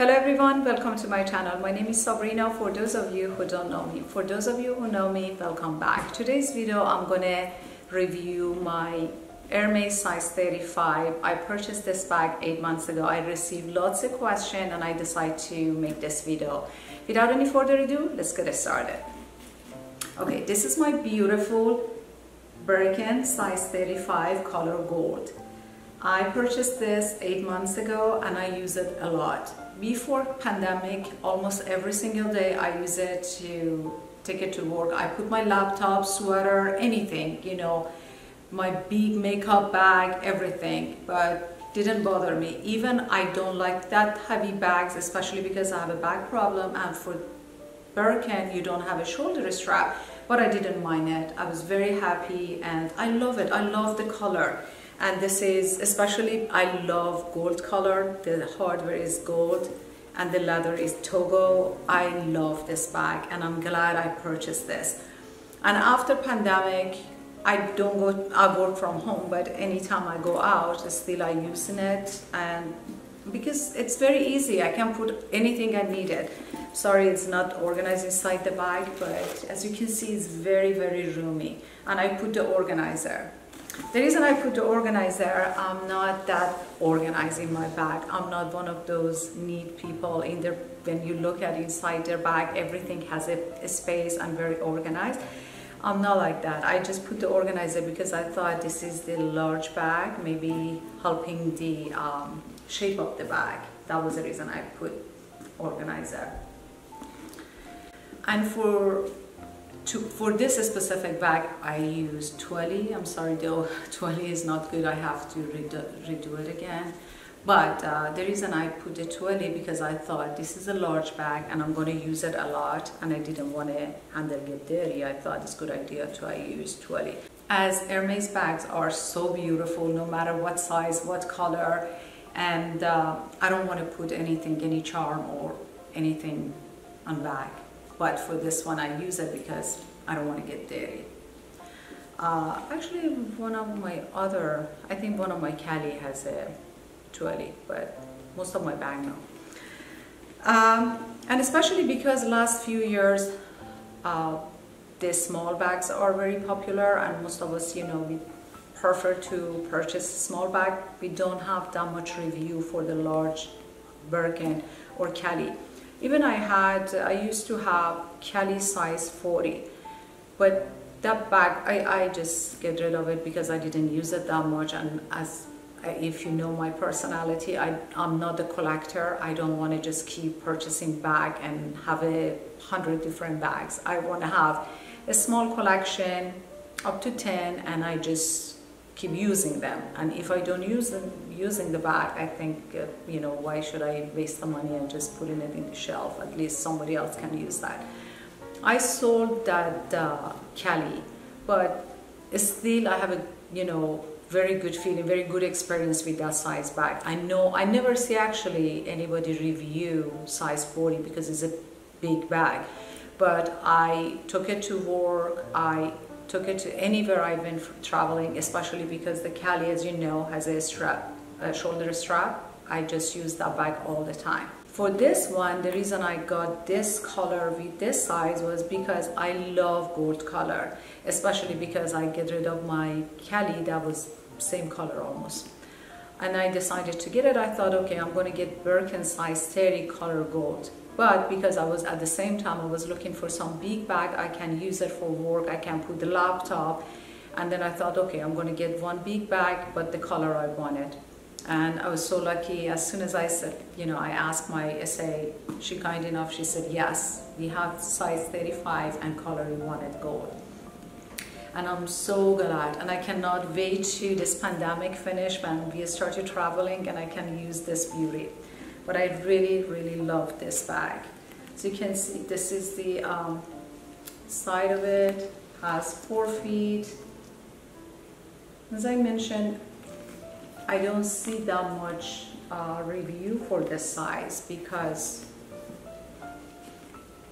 Hello everyone, welcome to my channel. My name is Sabrina for those of you who don't know me. For those of you who know me, welcome back. Today's video I'm gonna review my Hermes size 35. I purchased this bag 8 months ago. I received lots of questions and I decided to make this video. Without any further ado, let's get it started. Okay, this is my beautiful Birkin size 35 color gold. I purchased this eight months ago and I use it a lot. Before pandemic, almost every single day I use it to take it to work. I put my laptop, sweater, anything, you know, my big makeup bag, everything, but didn't bother me. Even I don't like that heavy bags, especially because I have a back problem and for Birkin you don't have a shoulder strap, but I didn't mind it. I was very happy and I love it. I love the color. And this is, especially, I love gold color. The hardware is gold and the leather is Togo. I love this bag and I'm glad I purchased this. And after pandemic, I don't go, I work from home, but anytime I go out, still I using it and because it's very easy. I can put anything I needed. Sorry, it's not organized inside the bag, but as you can see, it's very, very roomy. And I put the organizer. The reason I put the organizer, I'm not that organizing my bag. I'm not one of those neat people in there. When you look at inside their bag, everything has a, a space and very organized. I'm not like that. I just put the organizer because I thought this is the large bag, maybe helping the um, shape of the bag. That was the reason I put organizer. And for to, for this specific bag, I use Twilly. I'm sorry though, Twilly is not good. I have to redo, redo it again. But uh, the reason I put the Twilly because I thought this is a large bag and I'm going to use it a lot and I didn't want to handle get dirty. I thought it's a good idea to I use Twilly. As Hermes bags are so beautiful no matter what size, what color and uh, I don't want to put anything, any charm or anything on bag. But for this one I use it because I don't want to get dirty. Uh, actually one of my other, I think one of my Kelly has a Twilly, but most of my bag no. Um, and especially because last few years uh, the small bags are very popular and most of us, you know, we prefer to purchase small bag. We don't have that much review for the large Birkin or Kelly. Even I had, I used to have Kelly size 40, but that bag, I, I just get rid of it because I didn't use it that much and as if you know my personality, I, I'm not a collector. I don't want to just keep purchasing bag and have a hundred different bags. I want to have a small collection up to 10 and I just keep using them. And if I don't use them, using the bag, I think, uh, you know, why should I waste the money and just putting it in the shelf? At least somebody else can use that. I sold that uh, Kelly, but still I have a, you know, very good feeling, very good experience with that size bag. I know, I never see actually anybody review size 40 because it's a big bag. But I took it to work, I took it to anywhere I've been traveling, especially because the Kelly, as you know, has a strap, a shoulder strap. I just use that bag all the time. For this one, the reason I got this color with this size was because I love gold color, especially because I get rid of my Kelly that was same color almost. And I decided to get it. I thought, okay, I'm to get Birkin size 30 color gold. But because I was at the same time, I was looking for some big bag, I can use it for work, I can put the laptop. And then I thought, okay, I'm going to get one big bag, but the color I wanted. And I was so lucky, as soon as I said, you know, I asked my SA, she kind enough, she said, yes, we have size 35 and color you wanted gold and I'm so glad and I cannot wait to this pandemic finish when we started traveling and I can use this beauty but I really really love this bag so you can see this is the um, side of it has four feet as I mentioned I don't see that much uh, review for this size because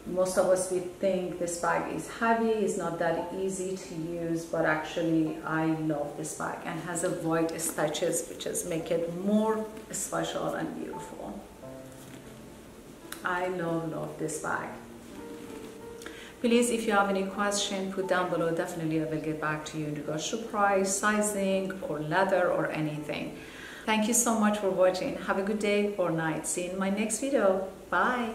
most of us we think this bag is heavy, it's not that easy to use, but actually I love this bag and has a white stitches which is make it more special and beautiful. I love, love this bag. Please, if you have any question, put down below. Definitely, I will get back to you in regards to price, sizing, or leather, or anything. Thank you so much for watching. Have a good day or night. See you in my next video. Bye.